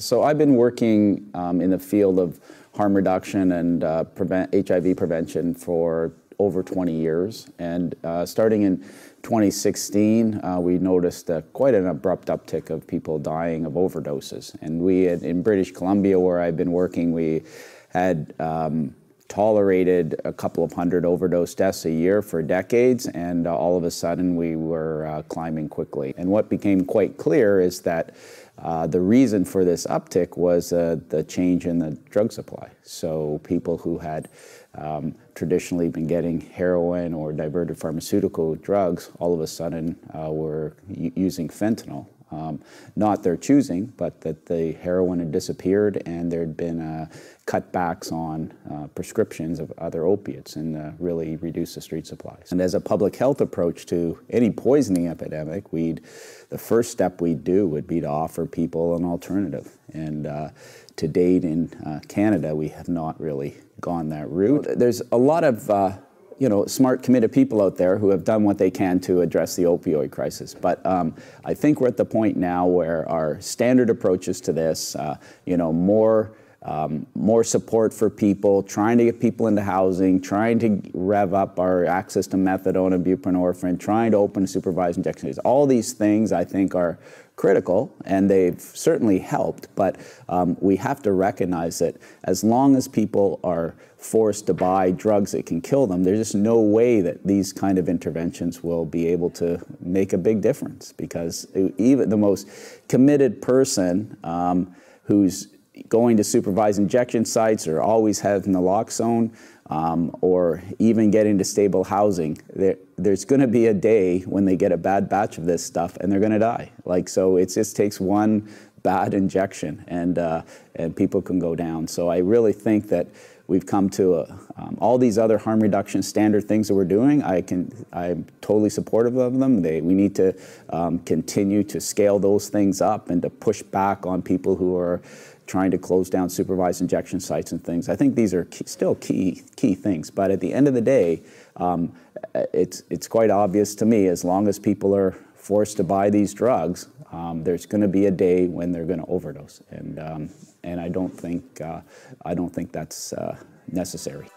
So I've been working um, in the field of harm reduction and uh, prevent HIV prevention for over 20 years. And uh, starting in 2016, uh, we noticed quite an abrupt uptick of people dying of overdoses. And we, had, in British Columbia, where I've been working, we had um, tolerated a couple of hundred overdose deaths a year for decades, and uh, all of a sudden we were uh, climbing quickly. And what became quite clear is that uh, the reason for this uptick was uh, the change in the drug supply. So people who had um, traditionally been getting heroin or diverted pharmaceutical drugs all of a sudden uh, were using fentanyl um, not their choosing, but that the heroin had disappeared and there had been uh, cutbacks on uh, prescriptions of other opiates and uh, really reduced the street supplies. And as a public health approach to any poisoning epidemic, we'd, the first step we'd do would be to offer people an alternative. And uh, to date in uh, Canada, we have not really gone that route. There's a lot of uh, you know, smart, committed people out there who have done what they can to address the opioid crisis. But um, I think we're at the point now where our standard approaches to this, uh, you know, more um, more support for people, trying to get people into housing, trying to rev up our access to methadone and buprenorphine, trying to open supervised injections. All these things I think are critical and they've certainly helped, but um, we have to recognize that as long as people are forced to buy drugs that can kill them, there's just no way that these kind of interventions will be able to make a big difference because even the most committed person um, who's going to supervise injection sites or always having naloxone um, or even getting to stable housing, there, there's going to be a day when they get a bad batch of this stuff and they're going to die. Like so, it just takes one bad injection and uh, and people can go down. So I really think that we've come to a, um, all these other harm reduction standard things that we're doing. I can I'm totally supportive of them. They, we need to um, continue to scale those things up and to push back on people who are trying to close down supervised injection sites and things. I think these are key, still key key things. But at the end of the day, um, it's it's quite obvious to me as long as people are forced to buy these drugs, um, there's going to be a day when they're going to overdose, and um, and I don't think uh, I don't think that's uh, necessary.